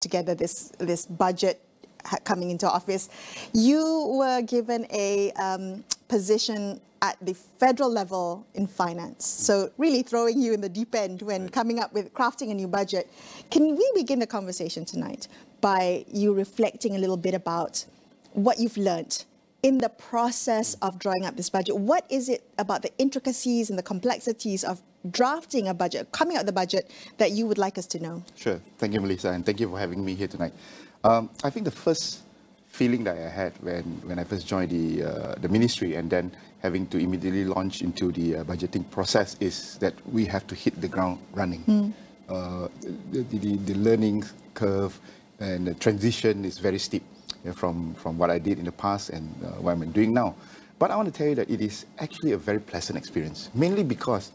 together this this budget coming into office. You were given a um, position at the federal level in finance. So really throwing you in the deep end when coming up with crafting a new budget. Can we begin the conversation tonight by you reflecting a little bit about what you've learned in the process of drawing up this budget? What is it about the intricacies and the complexities of drafting a budget, coming out the budget that you would like us to know? Sure. Thank you, Melissa, and thank you for having me here tonight. Um, I think the first feeling that I had when, when I first joined the, uh, the ministry and then having to immediately launch into the uh, budgeting process is that we have to hit the ground running. Mm. Uh, the, the, the, learning curve and the transition is very steep you know, from, from what I did in the past and uh, what I'm doing now. But I want to tell you that it is actually a very pleasant experience, mainly because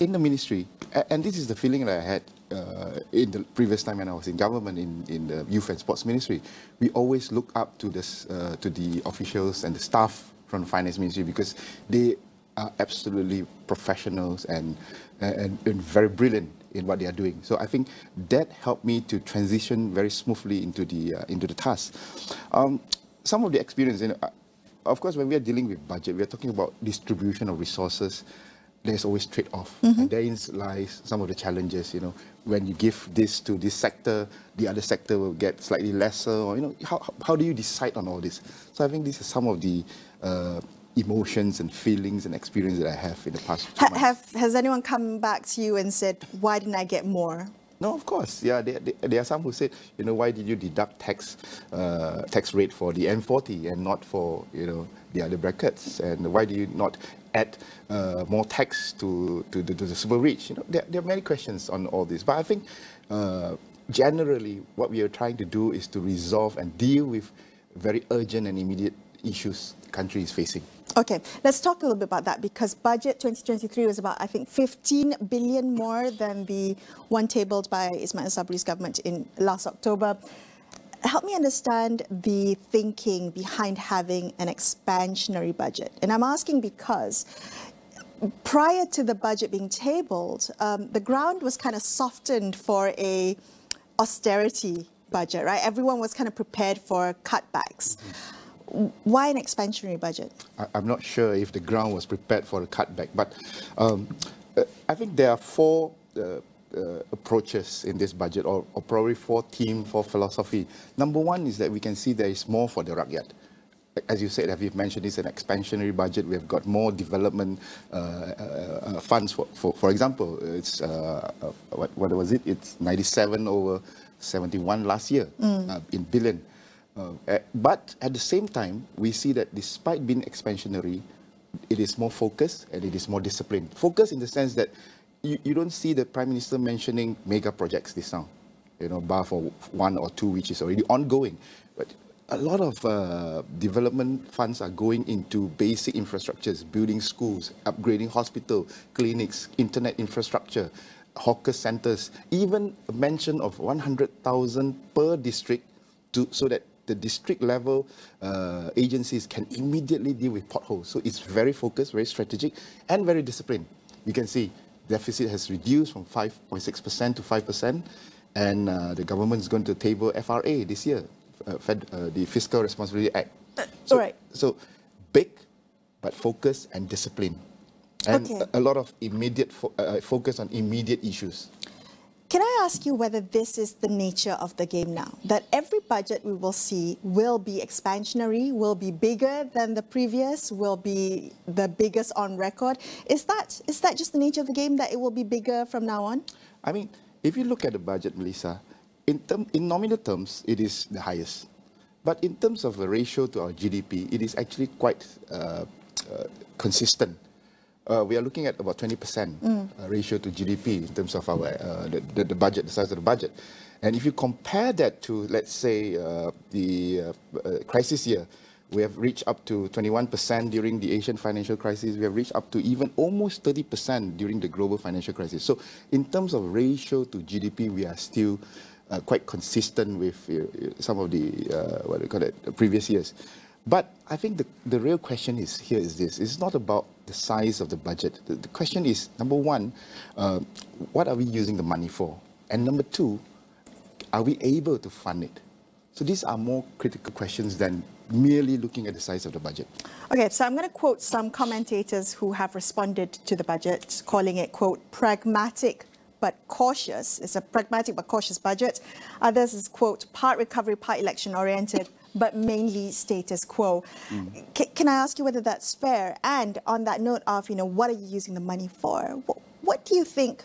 in the ministry, and this is the feeling that I had uh, in the previous time when I was in government in, in the youth and sports ministry, we always look up to this uh, to the officials and the staff from the finance ministry because they are absolutely professionals and, and, and very brilliant in what they are doing. So I think that helped me to transition very smoothly into the uh, into the task. Um, some of the experience, you know, uh, of course, when we are dealing with budget, we are talking about distribution of resources there's always trade-off. Mm-hmm. And therein lies some of the challenges, you know, when you give this to this sector, the other sector will get slightly lesser, or, you know, how, how do you decide on all this? So I think this is some of the uh, emotions and feelings and experience that I have in the past ha- have, Has anyone come back to you and said, why didn't I get more? No, of course. Yeah, there, there, are some who said, you know, why did you deduct tax uh, tax rate for the M40 and not for, you know, the other brackets? And why do you not add uh, more tax to, to, to, the super rich? You know, there, there, are many questions on all this. But I think uh, generally what we are trying to do is to resolve and deal with very urgent and immediate issues the country is facing. Okay, let's talk a little bit about that because budget 2023 was about, I think, 15 billion more than the one tabled by Ismail Sabri's government in last October help me understand the thinking behind having an expansionary budget. And I'm asking because prior to the budget being tabled, um, the ground was kind of softened for a austerity budget, right? Everyone was kind of prepared for cutbacks. Mm-hmm. Why an expansionary budget? I, am not sure if the ground was prepared for a cutback, but um, uh, I think there are four uh, uh, approaches in this budget, or, or probably four themes, four philosophy. Number one is that we can see there is more for the rakyat as you said, have you mentioned, it's an expansionary budget. We have got more development uh, uh, uh funds. For, for, for example, it's uh, uh, what, what, was it? It's 97 over 71 last year mm. in billion. But at the same time, we see that despite being expansionary, it is more focused and it is more disciplined. Focus in the sense that you, you don't see the Prime Minister mentioning mega projects this time, you know, bar for one or two, which is already ongoing. But a lot of uh, development funds are going into basic infrastructures, building schools, upgrading hospital, clinics, internet infrastructure, hawker centers, even a mention of 100,000 per district to, so that the district level uh, agencies can immediately deal with potholes. So it's very focused, very strategic, and very disciplined. You can see deficit has reduced from 5.6% to 5%, and uh, the government is going to table FRA this year, uh, Fed, uh, the Fiscal Responsibility Act. So, right. so big, but focus and discipline. And okay. a, a, lot of immediate fo uh, focus on immediate issues. Can I ask you whether this is the nature of the game now? That every budget we will see will be expansionary, will be bigger than the previous, will be the biggest on record. Is that is that just the nature of the game that it will be bigger from now on? I mean, if you look at the budget, Melissa, in term in nominal terms, it is the highest. But in terms of a ratio to our GDP, it is actually quite uh, uh, consistent uh, we are looking at about 20% mm. uh, ratio to GDP in terms of our uh, the, the, the, budget, the size of the budget. And if you compare that to, let's say, uh, the uh, uh, crisis year, we have reached up to 21% during the Asian financial crisis. We have reached up to even almost 30% during the global financial crisis. So, in terms of ratio to GDP, we are still quite consistent with some of the what do you call it, previous years. But I think the, the real question is here is this: it's not about the size of the budget. The, the question is, number one, uh, what are we using the money for? And number two, are we able to fund it? So these are more critical questions than merely looking at the size of the budget. Okay, so I'm going to quote some commentators who have responded to the budget, calling it, quote, pragmatic but cautious. It's a pragmatic but cautious budget. Others is, quote, part recovery, part election oriented, but mainly status quo. Mm. can I ask you whether that's fair? And on that note of, you know, what are you using the money for? What, what do you think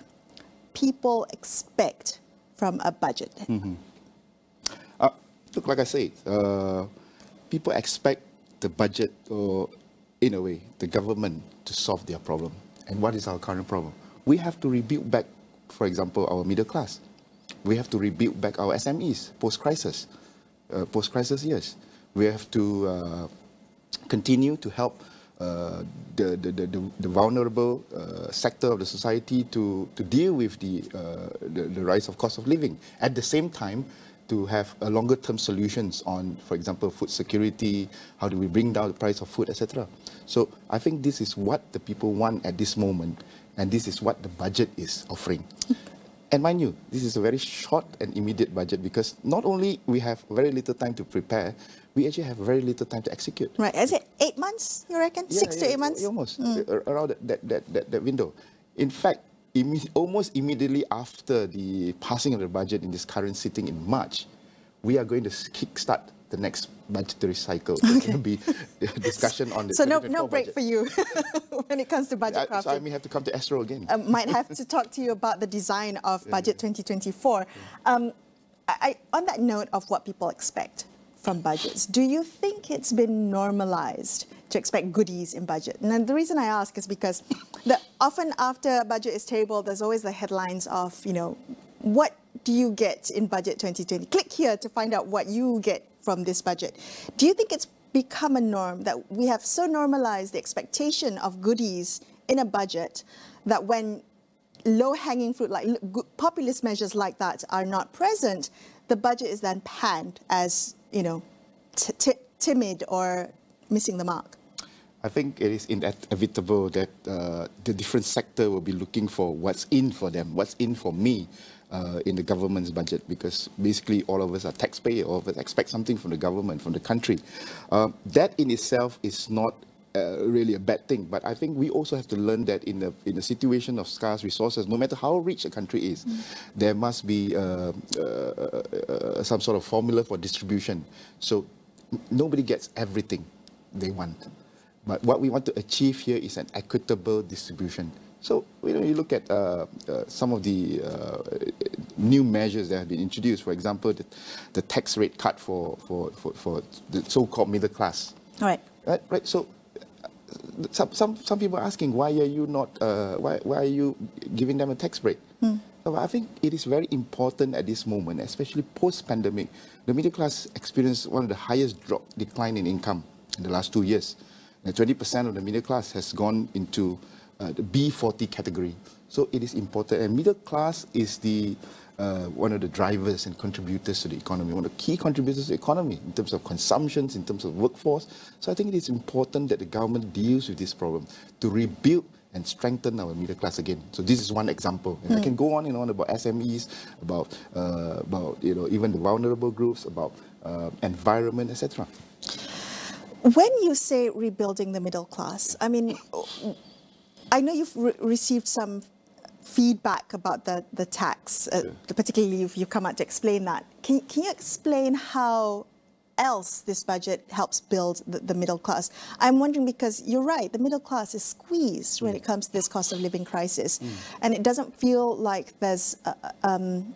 people expect from a budget? Mm-hmm. Uh, look, like I said, uh, people expect the budget or, in a way, the government to solve their problem. And what is our current problem? We have to rebuild back, for example, our middle class. We have to rebuild back our SMEs post-crisis, uh, post-crisis years. We have to uh, continue to help uh, the, the, the, the, vulnerable uh, sector of the society to, to deal with the, uh, the, the rise of cost of living. At the same time, to have a longer term solutions on, for example, food security, how do we bring down the price of food, etc. So I think this is what the people want at this moment, and this is what the budget is offering. And mind you, this is a very short and immediate budget because not only we have very little time to prepare, we actually have very little time to execute. Right. Is it eight months, you reckon? Yeah, Six yeah, to eight months? Almost, mm. around that, that, that, that window. In fact, imme almost immediately after the passing of the budget in this current sitting in March, we are going to kickstart the next budgetary cycle. There's okay. going to be a discussion on this. So no, no break budget. for you when it comes to budget crafting. So I may have to come to Astro again. Um, might have to talk to you about the design of Budget 2024. Um, I, on that note of what people expect from budgets, do you think it's been normalized to expect goodies in budget? And the reason I ask is because the, often after a budget is tabled, there's always the headlines of, you know, what do you get in budget 2020? Click here to find out what you get from this budget. Do you think it's become a norm that we have so normalized the expectation of goodies in a budget that when low-hanging fruit like populist measures like that are not present, the budget is then panned as, you know, timid or missing the mark? I think it is inevitable that uh, the different sector will be looking for what's in for them, what's in for me uh, in the government's budget, because basically all of us are taxpayers, all of us expect something from the government, from the country. Uh, that in itself is not uh, really a bad thing. But I think we also have to learn that in a, in a situation of scarce resources, no matter how rich a country is, mm. there must be uh, uh, uh, some sort of formula for distribution. So nobody gets everything they want. But what we want to achieve here is an equitable distribution. So you know, you look at uh, uh, some of the uh, new measures that have been introduced. For example, the, the tax rate cut for, for, for, for the so-called middle class. Right. Right. Right. So some, some, some people are asking why are you not uh, why, why are you giving them a tax break? Hmm. So I think it is very important at this moment, especially post-pandemic. The middle class experienced one of the highest drop decline in income in the last two years. 20% of the middle class has gone into uh, the B40 category. So it is important. And middle class is the uh, one of the drivers and contributors to the economy, one of the key contributors to the economy in terms of consumptions, in terms of workforce. So I think it is important that the government deals with this problem to rebuild and strengthen our middle class again. So this is one example. And mm. I hmm. can go on and on about SMEs, about uh, about you know even the vulnerable groups, about uh, environment, etc. When you say rebuilding the middle class, I mean, I know you've re received some feedback about the, the tax, uh, yeah. particularly you've, you've come out to explain that. Can, can you explain how else this budget helps build the, the, middle class? I'm wondering because you're right, the middle class is squeezed mm. when it comes to this cost of living crisis. Mm. And it doesn't feel like there's uh, um,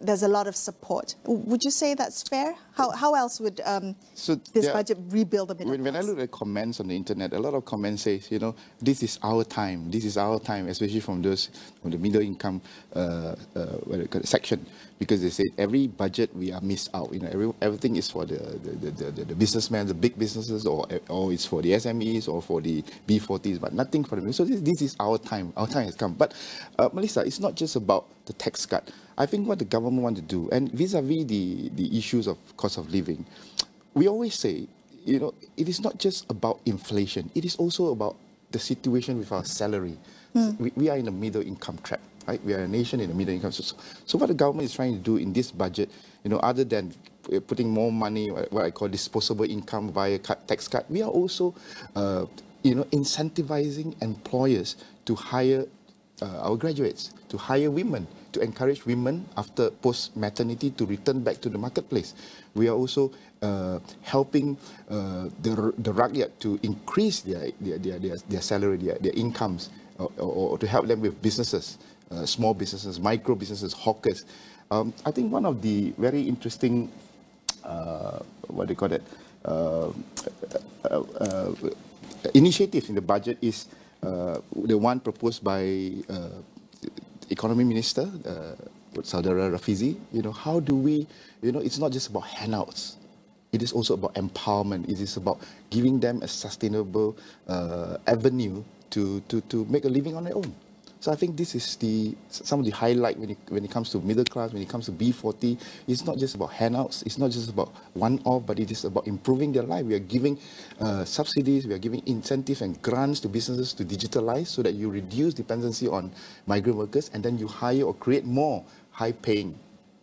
there's a lot of support. Would you say that's fair? How, how else would um, so this budget rebuild the middle when? When I look at comments on the internet, a lot of comments say, you know, this is our time. This is our time, especially from those from the middle income uh, uh, section, because they say every budget we are missed out. You know, every, everything is for the the, the, the, the businessmen, the big businesses, or or it's for the SMEs or for the B40s, but nothing for the. middle. So this, this is our time. Our time has come. But uh, Melissa, it's not just about the tax cut. I think what the government want to do, and vis-a-vis the, the issues of cost of living, we always say, you know, it is not just about inflation. It is also about the situation with our salary. Mm. We, we, are in a middle income trap. right? We are a nation in the middle income. So, so what the government is trying to do in this budget, you know, other than putting more money, what I call disposable income via tax cut, we are also, uh, you know, incentivizing employers to hire uh, our graduates, to hire women, to encourage women after post-maternity to return back to the marketplace. We are also uh, helping uh, the, the rakyat to increase their, their, their, their, their salary, their, their incomes, or, or, or to help them with businesses, uh, small businesses, micro businesses, hawkers. Um, I think one of the very interesting, uh, what do you call it, uh, uh, uh, in the budget is uh, the one proposed by uh, economy minister, uh, Saudara Rafizi. You know, how do we, you know, it's not just about handouts. It is also about empowerment. It is about giving them a sustainable uh, avenue to, to, to make a living on their own. So I think this is the some of the highlight when it, when it comes to middle class, when it comes to B40. It's not just about handouts. It's not just about one-off, but it is about improving their life. We are giving uh, subsidies, we are giving incentives and grants to businesses to digitalize so that you reduce dependency on migrant workers and then you hire or create more high-paying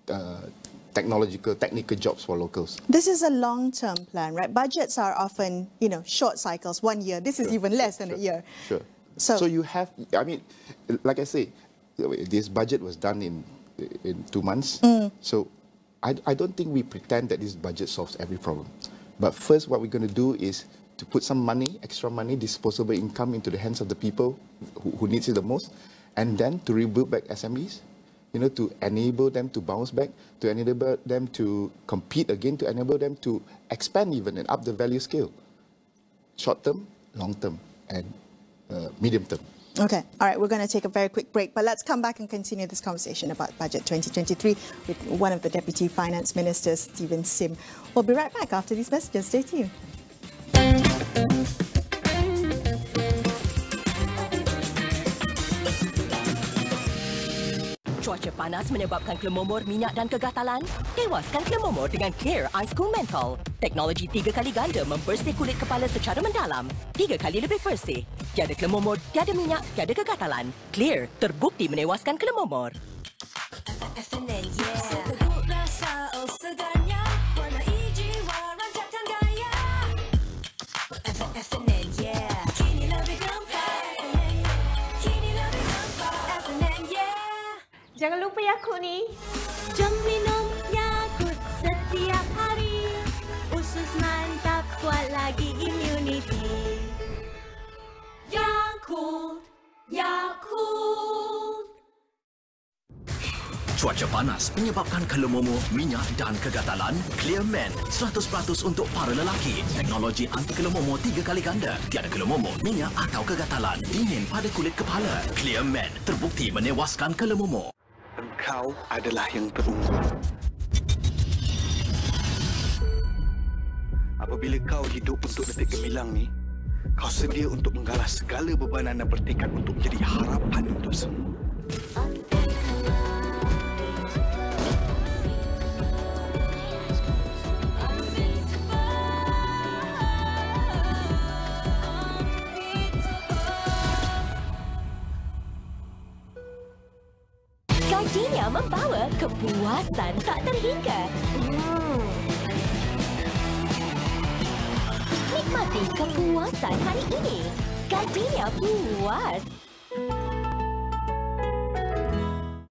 uh, technological, technical jobs for locals. This is a long-term plan, right? Budgets are often, you know, short cycles, one year. This is sure, even less than sure, a year. Sure. So, so you have, I mean, like I say, this budget was done in in two months. Mm. So I, I don't think we pretend that this budget solves every problem. But first, what we're going to do is to put some money, extra money, disposable income into the hands of the people who, who needs it the most, and then to rebuild back SMEs, you know, to enable them to bounce back, to enable them to compete again, to enable them to expand even and up the value scale, short term, long term, and Uh, medium term. Okay, all right, we're going to take a very quick break, but let's come back and continue this conversation about Budget 2023 with one of the Deputy Finance Ministers, Steven Sim. We'll be right back after these messages. Stay tuned. Cuaca panas menyebabkan kelemomor minyak dan kegatalan? Tewaskan kelemomor dengan Clear Ice Cool Menthol. Teknologi tiga kali ganda membersih kulit kepala secara mendalam. Tiga kali lebih bersih. Tiada kelemomor, tiada minyak, tiada kegatalan. Clear terbukti menewaskan kelemomor. FNN, yeah. Jangan lupa Yakult ni. Jom minum Yakult setiap hari. Usus mantap kuat lagi immunity. Yakult, Yakult. Cuaca panas menyebabkan kelemumur, minyak dan kegatalan. Clearman 100% untuk para lelaki. Teknologi anti kelemumur tiga kali ganda. Tiada kelemumur, minyak atau kegatalan. Dingin pada kulit kepala. Clearman terbukti menewaskan kelemumur engkau adalah yang terunggul. Apabila kau hidup untuk detik gemilang ni, kau sedia untuk menggalah segala bebanan dan bertekad untuk menjadi harapan untuk semua. Kepuasan tak terhingga. Hmm. Nikmati kepuasan hari ini. Gardenia puas.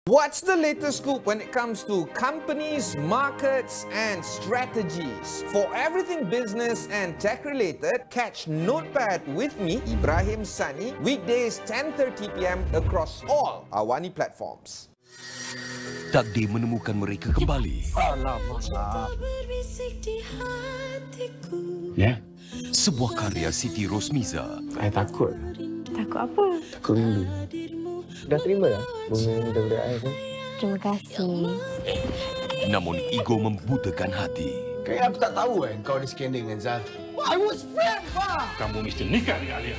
What's the latest scoop when it comes to companies, markets, and strategies? For everything business and tech related, catch Notepad with me, Ibrahim Sani, weekdays 10:30 p.m. across all Awani platforms. Takdir menemukan mereka kembali. Alamak. Ya? Sebuah karya Siti Rosmiza. Saya takut. Takut apa? Takut rindu. Dah terima dah bunga daripada saya kan? Terima kasih. Namun ego membutakan hati. Kayak aku tak tahu kan kau diskanding dengan Zal. I was friend, pa! Kamu mesti nikah dengan Alia.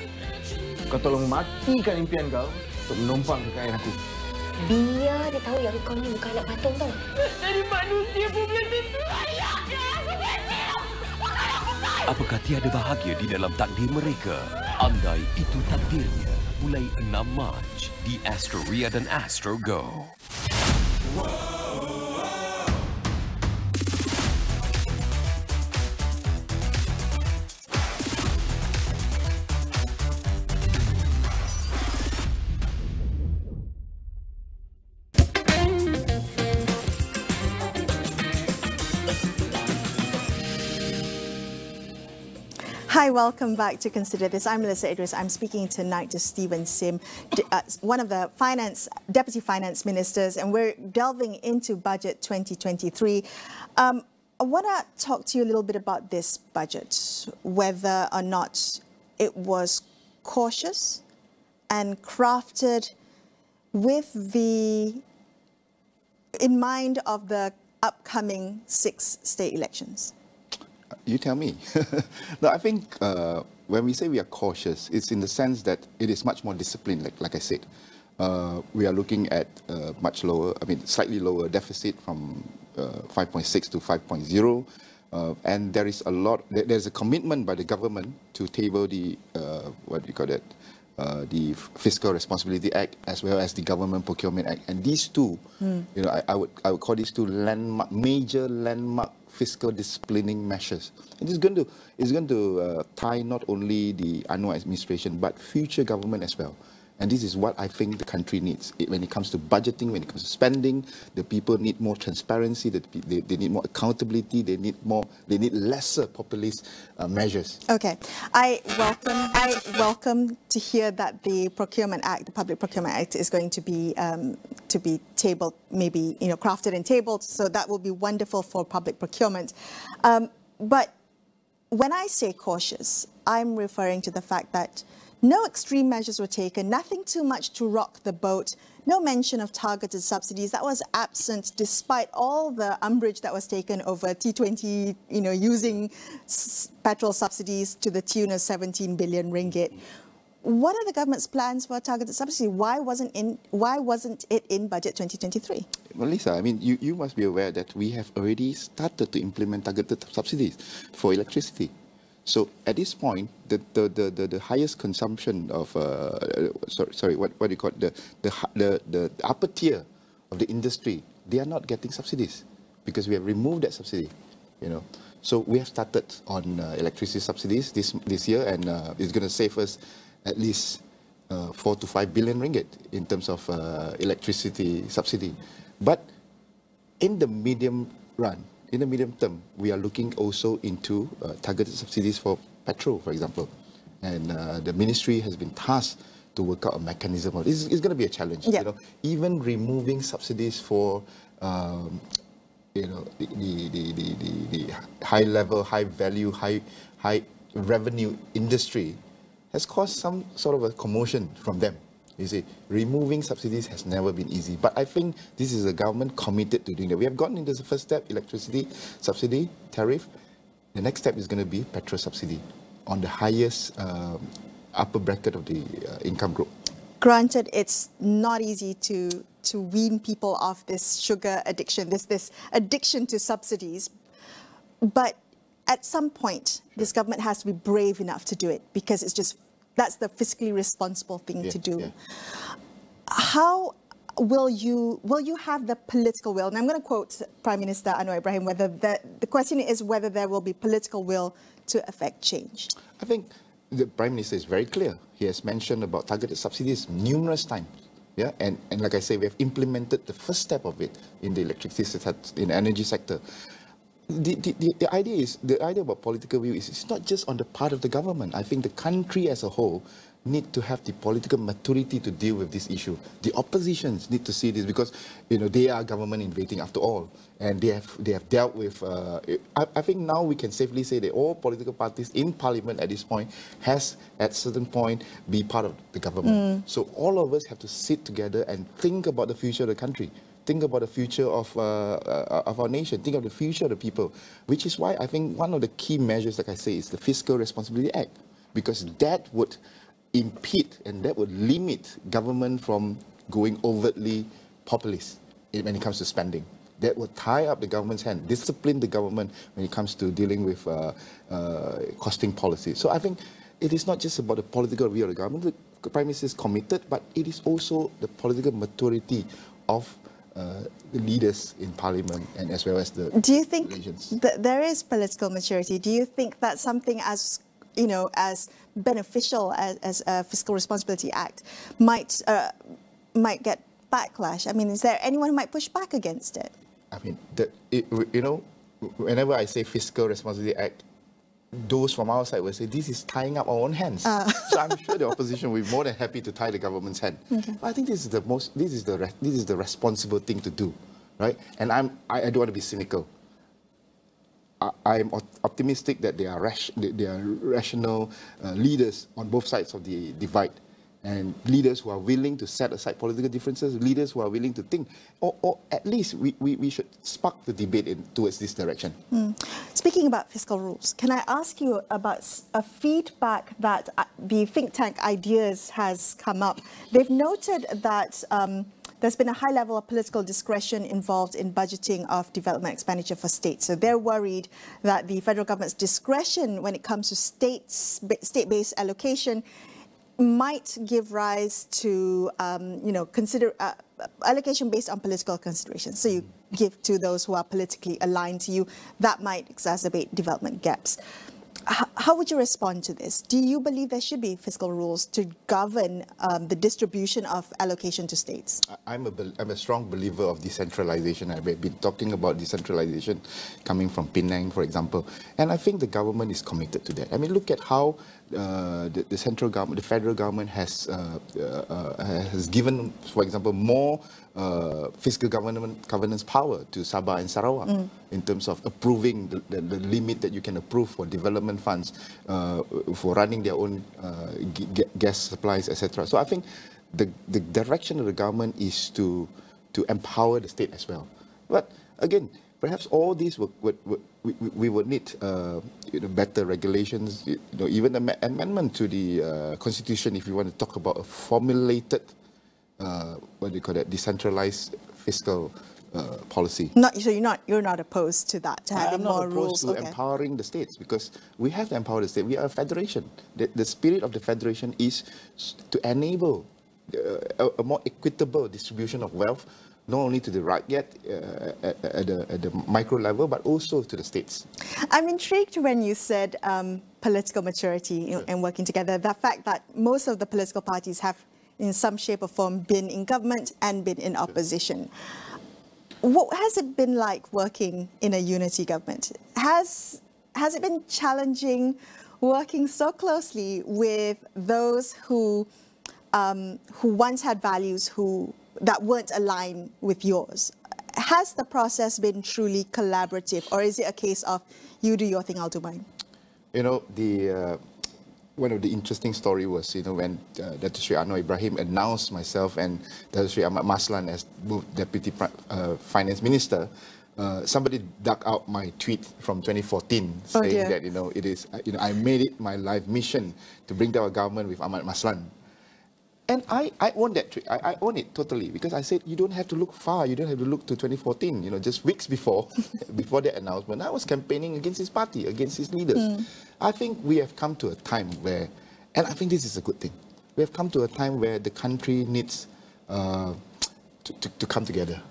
Kau tolong matikan impian kau untuk menumpang kekayaan aku. Biar dia tahu yang kau ni bukan anak patung tau. Dari manusia pun boleh tentu. Apakah tiada bahagia di dalam takdir mereka? Andai itu takdirnya. mulai 6 Mac di Astro Ria dan Astro Go. Hi, welcome back to Consider This. I'm Melissa Idris. I'm speaking tonight to Steven Sim, uh, one of the finance deputy finance ministers, and we're delving into budget 2023. Um, I want to talk to you a little bit about this budget, whether or not it was cautious and crafted with the in mind of the upcoming six state elections. You tell me. no, I think uh, when we say we are cautious, it's in the sense that it is much more disciplined, like, like I said. Uh, we are looking at uh, much lower, I mean, slightly lower deficit from uh, 5.6 to 5.0. Uh, and there is a lot, there's a commitment by the government to table the, uh, what do you call it, uh, the Fiscal Responsibility Act as well as the Government Procurement Act. And these two, mm. you know, I, I, would I would call these two landmark, major landmark fiscal disciplining measures. It is going to, it's going to uh, tie not only the annual administration but future government as well. And this is what I think the country needs. It, when it comes to budgeting, when it comes to spending, the people need more transparency, they, they, they need more accountability, they need more, they need lesser populist uh, measures. Okay. I welcome, I welcome to hear that the Procurement Act, the Public Procurement Act is going to be, um, to be tabled, maybe, you know, crafted and tabled. So that will be wonderful for public procurement. Um, but when I say cautious, I'm referring to the fact that no extreme measures were taken, nothing too much to rock the boat, no mention of targeted subsidies. That was absent despite all the umbrage that was taken over T20, you know, using petrol subsidies to the tune of 17 billion ringgit. What are the government's plans for targeted subsidy? Why wasn't in why wasn't it in budget 2023? Melissa, I mean, you, you must be aware that we have already started to implement targeted subsidies for electricity. So at this point, the the the, the, the highest consumption of uh, sorry sorry what what do you call it? the the the the upper tier of the industry they are not getting subsidies because we have removed that subsidy, you know. So we have started on uh, electricity subsidies this this year, and uh, it's going to save us at least uh, four to five billion ringgit in terms of uh, electricity subsidy. But in the medium run, in the medium term, we are looking also into uh, targeted subsidies for petrol, for example. And uh, the ministry has been tasked to work out a mechanism. It's, it's going to be a challenge. Yeah. You know, even removing subsidies for um, you know the, the, the, the, the high level, high value, high high revenue industry has caused some sort of a commotion from them. You see, removing subsidies has never been easy. But I think this is a government committed to doing that. We have gotten into the first step, electricity subsidy, tariff. The next step is going to be petrol subsidy on the highest um, upper bracket of the uh, income group. Granted, it's not easy to to wean people off this sugar addiction, this this addiction to subsidies, but at some point, this government has to be brave enough to do it because it's just that's the fiscally responsible thing yeah, to do. Yeah. How will you will you have the political will? And I'm going to quote Prime Minister Anwar Ibrahim. Whether the, the question is whether there will be political will to affect change. I think the Prime Minister is very clear. He has mentioned about targeted subsidies numerous times. Yeah, and, and like I say, we have implemented the first step of it in the electricity sector, in the energy sector the, the, the idea is the idea about political will is it's not just on the part of the government. I think the country as a whole need to have the political maturity to deal with this issue. The oppositions need to see this because you know they are government invading after all, and they have they have dealt with. Uh, I, I, think now we can safely say that all political parties in parliament at this point has at certain point be part of the government. Mm. So all of us have to sit together and think about the future of the country think about the future of, uh, uh, of our nation, think of the future of the people, which is why I think one of the key measures, like I say, is the Fiscal Responsibility Act, because that would impede and that would limit government from going overtly populist when it comes to spending. That would tie up the government's hand, discipline the government when it comes to dealing with uh, uh, costing policy. So I think it is not just about the political view of the government. The Prime Minister is committed, but it is also the political maturity of uh, the leaders in Parliament and as well as the Do you think that there is political maturity? Do you think that something as you know as beneficial as, as a Fiscal Responsibility Act might uh, might get backlash? I mean, is there anyone who might push back against it? I mean, the, it, you know, whenever I say Fiscal Responsibility Act, those from our side will say this is tying up our own hands. so I'm sure the opposition will be more than happy to tie the government's hand. Okay. But I think this is the most, this is the, this is the responsible thing to do, right? And I'm, I, I don't want to be cynical. I, I'm optimistic that they are, rash, that there are rational uh, leaders on both sides of the divide. And leaders who are willing to set aside political differences, leaders who are willing to think, or, or at least we, we, we should spark the debate in, towards this direction. Hmm. Speaking about fiscal rules, can I ask you about a feedback that uh, the think tank Ideas has come up? They've noted that um, there's been a high level of political discretion involved in budgeting of development expenditure for states. So they're worried that the federal government's discretion when it comes to states, state-based allocation might give rise to, um, you know, consider uh, allocation based on political considerations. So you give to those who are politically aligned to you. That might exacerbate development gaps. How would you respond to this? Do you believe there should be fiscal rules to govern um, the distribution of allocation to states? I'm a, I'm a strong believer of decentralization. I've been talking about decentralization coming from Penang, for example. And I think the government is committed to that. I mean, look at how uh, the, the central government, the federal government has, uh, uh, uh, has given, for example, more uh, fiscal government, governance power to Sabah and Sarawak Mm. in terms of approving the, the, the limit that you can approve for development funds, uh, for running their own uh, gas supplies, etc. So I think the, the direction of the government is to, to empower the state as well. But again, perhaps all these would, would, would we, we- we would need uh, you know, better regulations, you know, even an amendment to the uh, constitution if you want to talk about a formulated, uh, what do you call that, decentralized fiscal uh, policy. Not so you're not you're not opposed to that to having I'm not more opposed rules. to okay. empowering the states because we have to empower the state. We are a federation. The, the spirit of the federation is to enable uh, a, a more equitable distribution of wealth, not only to the rakyat uh, at, at, the, at the micro level, but also to the states. I'm intrigued when you said um, political maturity in- and working together. The fact that most of the political parties have, in some shape or form, been in government and been in opposition. What has it been like working in a unity government? Has has it been challenging working so closely with those who um, who once had values who that weren't aligned with yours? Has the process been truly collaborative, or is it a case of you do your thing, I'll do mine? You know, the uh, one of the interesting story was, you know, when uh, Dato Sri Anwar Ibrahim announced myself and Dato Sri Ahmad Maslan as Deputy uh, Finance Minister, uh, somebody dug out my tweet from 2014 Oh, saying dear. that, you know, it is, uh, you know, I made it my life mission to bring down a government with Ahmad Maslan. And I, I own that tweet. I, I own it totally because I said you don't have to look far. You don't have to look to 2014. You know, just weeks before, before the announcement, I was campaigning against his party, against his leaders. Mm. I think we have come to a time where, and I think this is a good thing. We have come to a time where the country needs uh, to, to, to come together.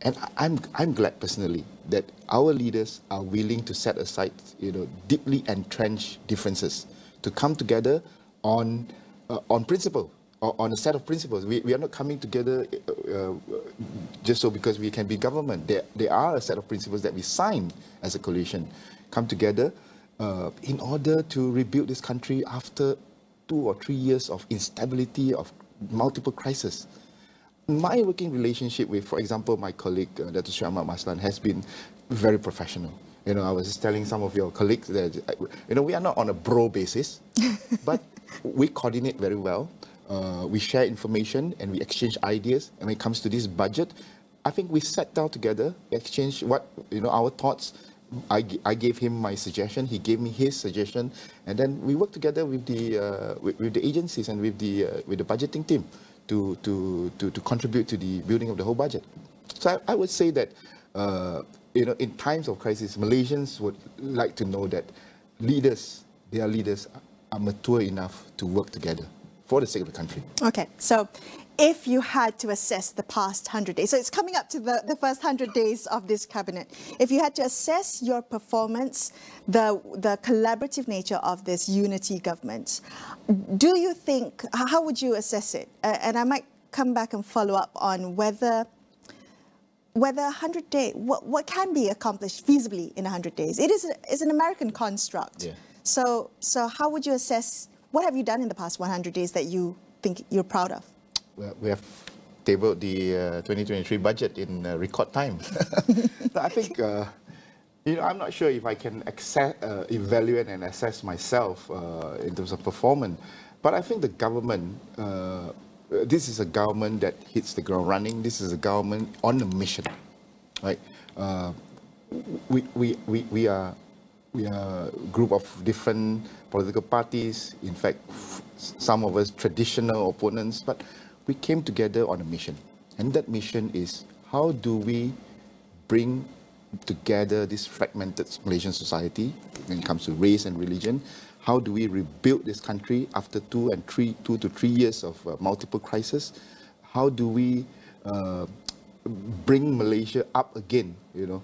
And I'm, I'm glad personally that our leaders are willing to set aside, you know, deeply entrenched differences to come together on, uh, on principle, on a set of principles. We, we are not coming together uh, uh, just so because we can be government. There, there are a set of principles that we sign as a coalition, come together uh, in order to rebuild this country after two or three years of instability, of multiple crises my working relationship with, for example, my colleague, uh, Dr. Sri Ahmad Maslan, has been very professional. You know, I was just telling some of your colleagues that, uh, you know, we are not on a bro basis, but we coordinate very well. Uh, we share information and we exchange ideas. And when it comes to this budget, I think we sat down together, exchanged what, you know, our thoughts. I, I gave him my suggestion, he gave me his suggestion, and then we worked together with the, uh, with, with the agencies and with the, uh, with the budgeting team to, to, to, to contribute to the building of the whole budget. So I, I would say that, uh, you know, in times of crisis, Malaysians would like to know that leaders, their leaders, are mature enough to work together. For the sake of the country. Okay, so if you had to assess the past 100 days, so it's coming up to the, the first 100 days of this cabinet, if you had to assess your performance, the, the collaborative nature of this unity government, do you think, how would you assess it? Uh, and I might come back and follow up on whether whether 100 days, what, what can be accomplished feasibly in 100 days. It is, a, is an American construct. Yeah. So, so how would you assess, what have you done in the past 100 days that you think you're proud of? Well, we have tabled the uh, 2023 budget in uh, record time. I think, uh, you know, I'm not sure if I can access, uh, evaluate and assess myself uh, in terms of performance, but I think the government, uh, this is a government that hits the ground running. This is a government on a mission, right? we, we, we, we are we are a group of different political parties, in fact, some of us traditional opponents, but we came together on a mission. And that mission is how do we bring together this fragmented Malaysian society when it comes to race and religion? How do we rebuild this country after two and three, two to three years of uh, multiple crises? How do we uh, bring Malaysia up again? You know,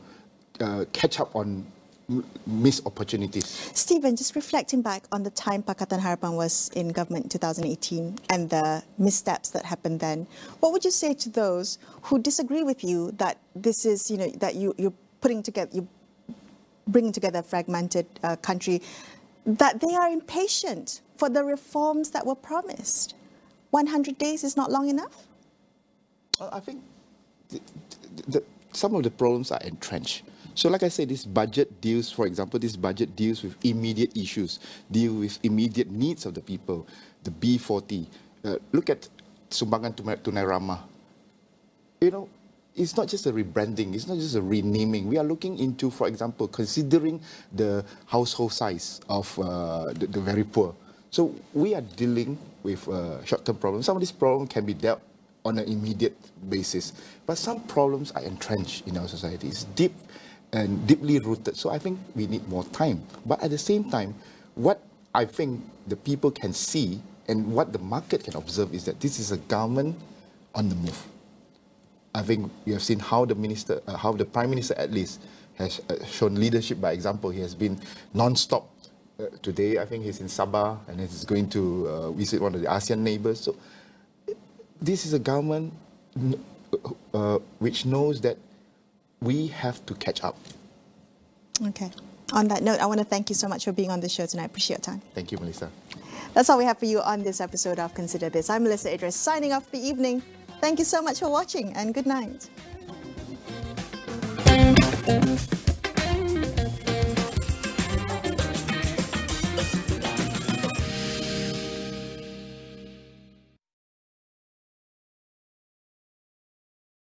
uh, catch up on missed opportunities. Steven, just reflecting back on the time Pakatan Harapan was in government in 2018 and the missteps that happened then, what would you say to those who disagree with you that this is, you know, that you, you're putting together, you're bringing together a fragmented uh, country, that they are impatient for the reforms that were promised? 100 days is not long enough? I think the, the, some of the problems are entrenched. So like I said, this budget deals, for example, this budget deals with immediate issues, deal with immediate needs of the people, the B40. Uh, look at Sumbangan Tunai Rahmah. You know, it's not just a rebranding, it's not just a renaming. We are looking into, for example, considering the household size of uh, the, the, very poor. So we are dealing with uh, short-term problems. Some of these problems can be dealt on an immediate basis, but some problems are entrenched in our society. It's deep and deeply rooted. So I think we need more time. But at the same time, what I think the people can see and what the market can observe is that this is a government on the move. I think we have seen how the minister, uh, how the prime minister at least has uh, shown leadership by example. He has been non-stop. Uh, today, I think he's in Sabah and he's going to uh, visit one of the ASEAN neighbors. So this is a government uh, which knows that we have to catch up. Okay. On that note, I want to thank you so much for being on the show tonight. I appreciate your time. Thank you, Melissa. That's all we have for you on this episode of Consider This. I'm Melissa Idris, signing off for the evening. Thank you so much for watching and good night.